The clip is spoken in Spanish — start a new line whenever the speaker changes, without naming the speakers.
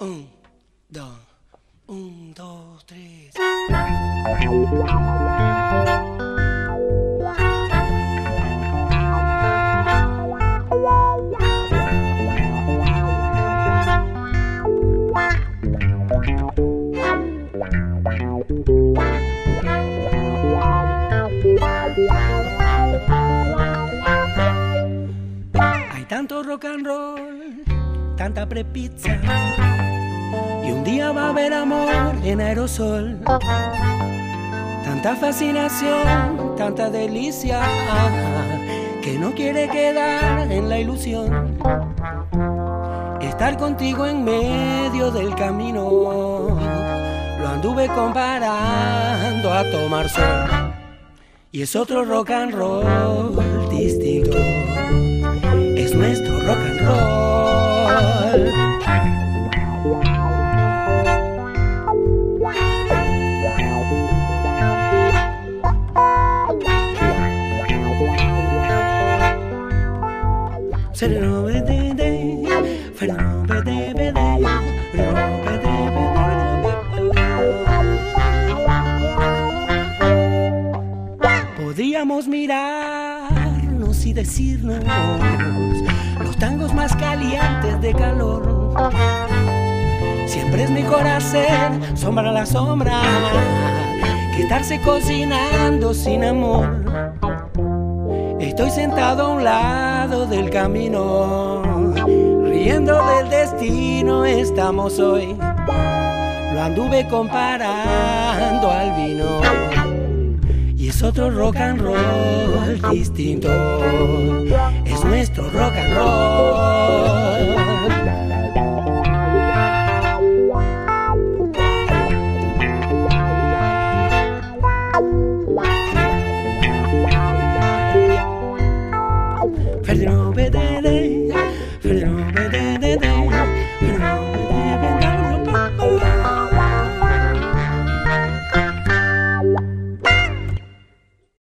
Un, dos, un, dos, tres. Hay tanto rock and roll, tanta prepizza. Y un día va a haber amor en aerosol. Tanta fascinación, tanta delicia, que no quiere quedar en la ilusión. Estar contigo en medio del camino, lo anduve comparando a tomar sol. Y es otro rock and roll distinto, Podíamos mirarnos y decirnos los tangos más calientes de calor. Siempre es mejor hacer sombra a la sombra que estarse cocinando sin amor. Estoy sentado a un lado del camino, riendo del destino estamos hoy. Lo anduve comparando al vino. Y es otro rock and roll distinto. Es nuestro rock and roll. Perdí no obedece.